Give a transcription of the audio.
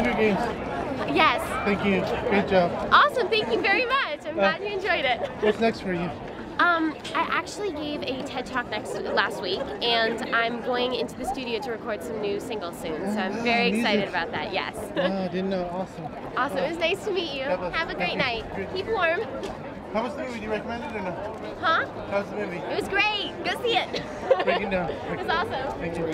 Hunger Games. Yes. Thank you. Great job. Awesome. Thank you very much. I'm uh, glad you enjoyed it. What's next for you? Um, I actually gave a TED Talk next last week, and I'm going into the studio to record some new singles soon. So I'm ah, very music. excited about that. Yes. Oh, I didn't know. Awesome. awesome. It was nice to meet you. Was- Have a great night. Good. Keep warm. How was the movie? Do you recommend it or no? Huh? How was the movie? It was great. Go see it. Breaking Dawn. it was awesome. Thank you.